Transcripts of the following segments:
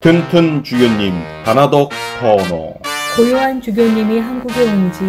튼튼 주교님 하나덕 터너 고요한 주교님이 한국에 온 지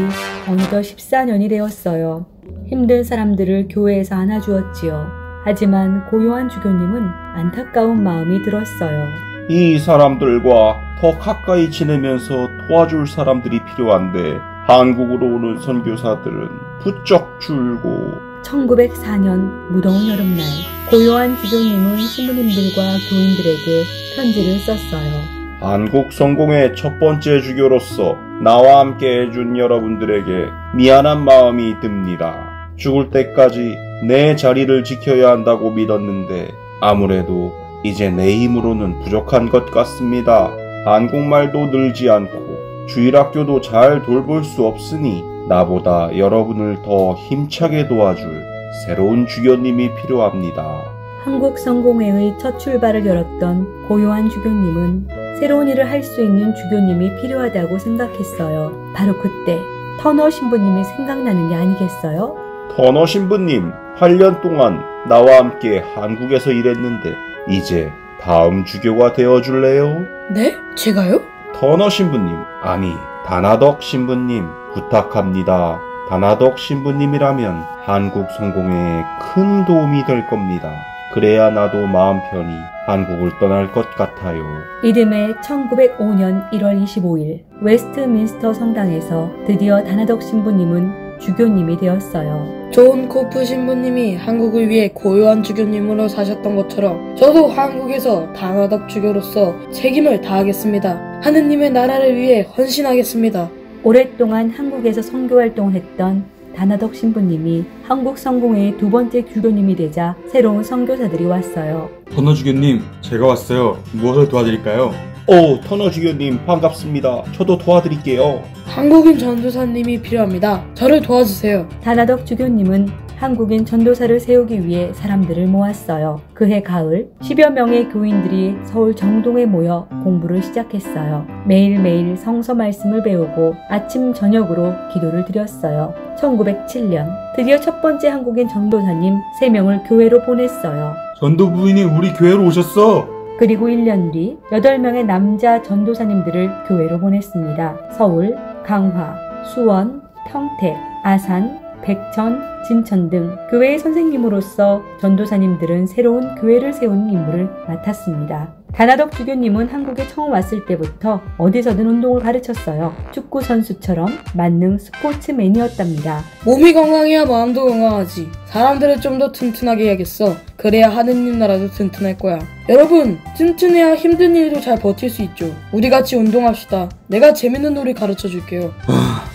어느덧 14년이 되었어요. 힘든 사람들을 교회에서 안아주었지요. 하지만 고요한 주교님은 안타까운 마음이 들었어요. 이 사람들과 더 가까이 지내면서 도와줄 사람들이 필요한데 한국으로 오는 선교사들은 부쩍 줄고 1904년 무더운 여름날 고요한 주교님은 신부님들과 교인들에게 편지를 썼어요. 한국 성공의 첫 번째 주교로서 나와 함께 해준 여러분들에게 미안한 마음이 듭니다. 죽을 때까지 내 자리를 지켜야 한다고 믿었는데 아무래도 이제 내 힘으로는 부족한 것 같습니다. 한국말도 늘지 않고 주일학교도 잘 돌볼 수 없으니 나보다 여러분을 더 힘차게 도와줄 새로운 주교님이 필요합니다. 한국 성공회의 첫 출발을 열었던 고요한 주교님은 새로운 일을 할 수 있는 주교님이 필요하다고 생각했어요. 바로 그때 터너 신부님이 생각나는 게 아니겠어요? 터너 신부님, 8년 동안 나와 함께 한국에서 일했는데 이제 다음 주교가 되어줄래요? 네? 제가요? 터너 신부님, 아니 다나덕 신부님 부탁합니다. 단아덕 신부님이라면 한국 성공회에 큰 도움이 될 겁니다. 그래야 나도 마음 편히 한국을 떠날 것 같아요. 이듬해 1905년 1월 25일 웨스트민스터 성당에서 드디어 단아덕 신부님은 주교님이 되었어요. 존 코프 신부님이 한국을 위해 고요한 주교님으로 사셨던 것처럼 저도 한국에서 단아덕 주교로서 책임을 다하겠습니다. 하느님의 나라를 위해 헌신하겠습니다. 오랫동안 한국에서 선교 활동을 했던 다나덕 신부님이 한국 성공회의 두 번째 주교님이 되자 새로운 선교사들이 왔어요. 터너 주교님, 제가 왔어요. 무엇을 도와드릴까요? 오, 터너 주교님 반갑습니다. 저도 도와드릴게요. 한국인 전도사님이 필요합니다. 저를 도와주세요. 다나덕 주교님은 한국인 전도사를 세우기 위해 사람들을 모았어요. 그해 가을 10여 명의 교인들이 서울 정동에 모여 공부를 시작했어요. 매일매일 성서 말씀을 배우고 아침 저녁으로 기도를 드렸어요. 1907년 드디어 첫 번째 한국인 전도사님 3명을 교회로 보냈어요. 전도 부인이 우리 교회로 오셨어. 그리고 1년 뒤 8명의 남자 전도사님들을 교회로 보냈습니다. 서울, 강화, 수원, 평택, 아산, 백천, 진천 등 교회의 선생님으로서 전도사님들은 새로운 교회를 세우는 임무를 맡았습니다. 다나덕 주교님은 한국에 처음 왔을 때부터 어디서든 운동을 가르쳤어요. 축구 선수처럼 만능 스포츠맨이었답니다. 몸이 건강해야 마음도 건강하지. 사람들을 좀 더 튼튼하게 해야겠어. 그래야 하느님 나라도 튼튼할 거야. 여러분, 튼튼해야 힘든 일도 잘 버틸 수 있죠. 우리 같이 운동합시다. 내가 재밌는 놀이 가르쳐 줄게요.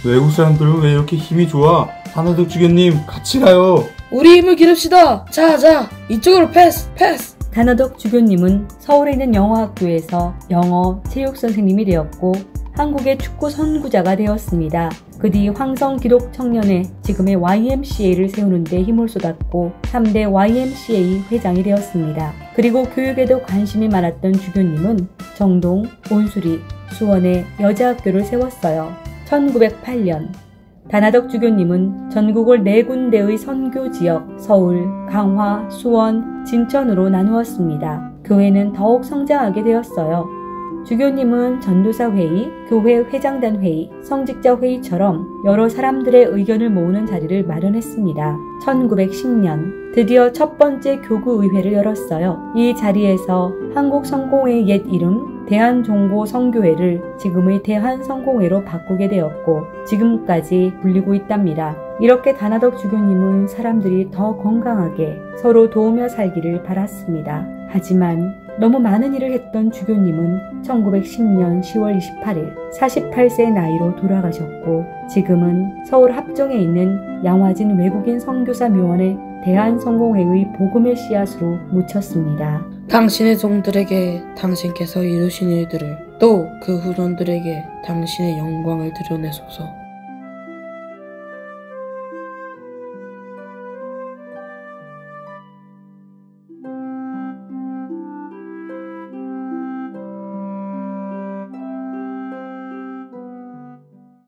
외국 사람들은 왜 이렇게 힘이 좋아? 하나덕 주교님, 같이 가요. 우리 힘을 기릅시다. 자, 자, 이쪽으로 패스, 패스. 다나덕 주교님은 서울에 있는 영어학교에서 영어, 체육 선생님이 되었고 한국의 축구 선구자가 되었습니다. 그 뒤 황성 기독 청년회 지금의 YMCA를 세우는 데 힘을 쏟았고 3대 YMCA 회장이 되었습니다. 그리고 교육에도 관심이 많았던 주교님은 정동, 온수리, 수원에 여자학교를 세웠어요. 1908년 다나덕 주교님은 전국을 네 군데의 선교 지역 서울, 강화, 수원, 진천으로 나누었습니다. 교회는 더욱 성장하게 되었어요. 주교님은 전도사 회의, 교회 회장단 회의, 성직자 회의처럼 여러 사람들의 의견을 모으는 자리를 마련했습니다. 1910년 드디어 첫 번째 교구의회를 열었어요. 이 자리에서 한국성공회 옛 이름 대한종고성교회를 지금의 대한성공회로 바꾸게 되었고 지금까지 불리고 있답니다. 이렇게 다나덕 주교님은 사람들이 더 건강하게 서로 도우며 살기를 바랐습니다. 하지만 너무 많은 일을 했던 주교님은 1910년 10월 28일 48세 나이로 돌아가셨고 지금은 서울 합정에 있는 양화진 외국인 선교사 묘원의 대한성공회의 복음의 씨앗으로 묻혔습니다. 당신의 종들에게 당신께서 이루신 일들을 또 그 후손들에게 당신의 영광을 드러내소서.